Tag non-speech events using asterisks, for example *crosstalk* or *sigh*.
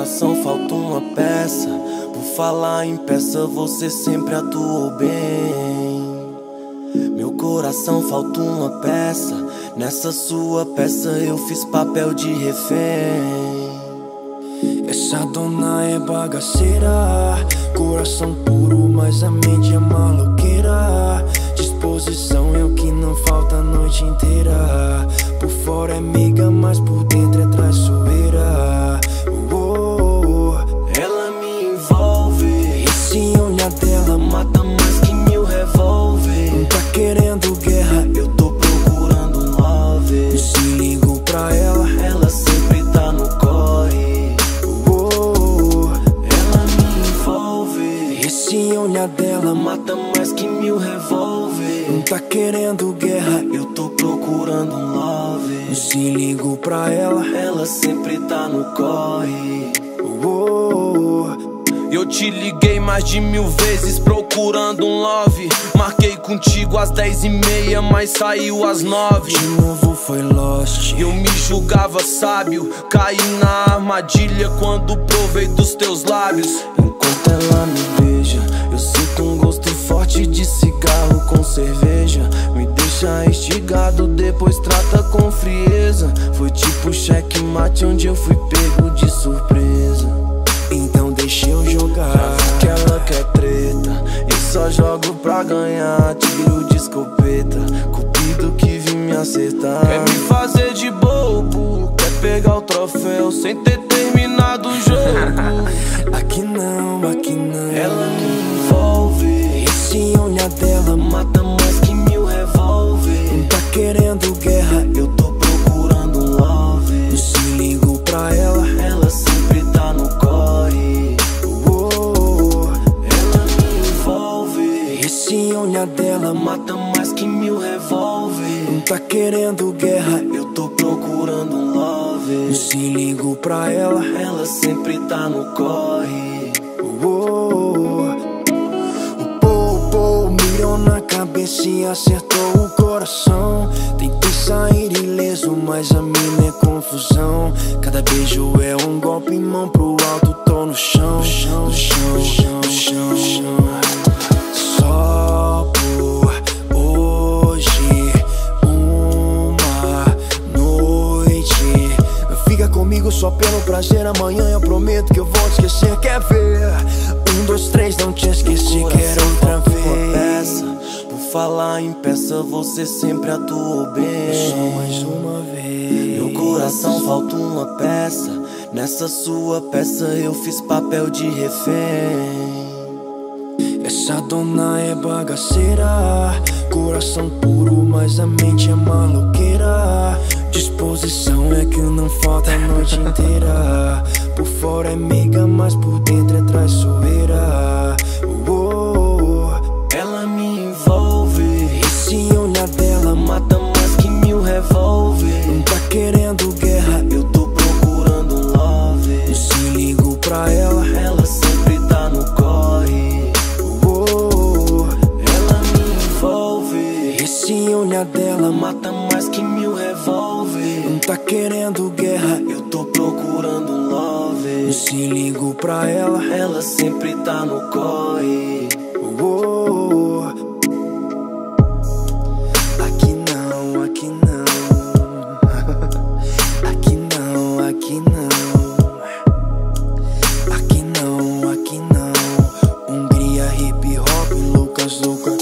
coração falta uma peça. Por falar em peça, você sempre atuou bem. Meu coração falta uma peça. Nessa sua peça eu fiz papel de refém. Essa dona é bagaceira, coração puro, mas a mente é maloqueira. Disposição é o que não falta a noite inteira. Por fora é meiga, mas por dentro Olhar dela Mata mais que mil revólver. tá querendo guerra. Eu tô procurando um love. Se ligo pra ela. Ela sempre tá no corre. Oh. Eu te liguei mais de mil vezes procurando um love. Marquei contigo às dez e meia, mas saiu às nove. De novo foi Lost. Eu me julgava sábio, caí na armadilha quando provei dos teus lábios. Enquanto ela me beija, eu sinto um gosto forte de cigarro com cerveja. Me deixa instigado, depois trata com frieza. Foi tipo checkmate onde eu fui pego de surpresa. Então deixa eu jogar. Que ela quer treta, eu só jogo pra ganhar. Tiro de escopeta, cupido que vim me acertar. Quer me fazer de bobo, quer pegar o troféu sem ter terminado ela me envolve, Esse olhar dela mata mais que mil revólver. tá querendo guerra. Eu tô procurando um love, Se ligo pra ela. ela sempre tá no corre. Oh. Ela me envolve, Esse olhar dela mata mais que mil revólver. tá querendo guerra. Eu tô procurando um love. Se ligo pra ela. Ela sempre tá no corre. Na cabeça e acertou o coração. Tentei sair ileso, mas a mina é confusão. Cada beijo é um golpe, mão pro alto, tô no chão. No chão, no chão, no chão, no chão, no chão. Só prazer. Amanhã eu prometo que eu vou te esquecer. Quer ver? Um, dois, três, não te esqueci. Quero outra vez. peça. Por falar em peça, você sempre atuou Só bem. mais uma vez. Meu coração falta uma peça. Nessa sua peça eu fiz papel de refém. Essa dona é bagaceira, coração puro, mas a mente é maloqueira. Disposição é que não falta a noite inteira. Por fora é meiga, mas por dentro é traiçoeira. Oh. Ela me envolve, Esse olhar dela mata mais que mil revólver. tá querendo Olhar dela Mata mais que mil revólver. tá querendo guerra. Eu tô procurando um love. Se ligo pra ela. Ela sempre tá no corre. Oh, oh, oh. Aqui não, aqui não. *laughs* Aqui não, aqui não. Aqui não, aqui não. Hungria, hip hop, Lucas não.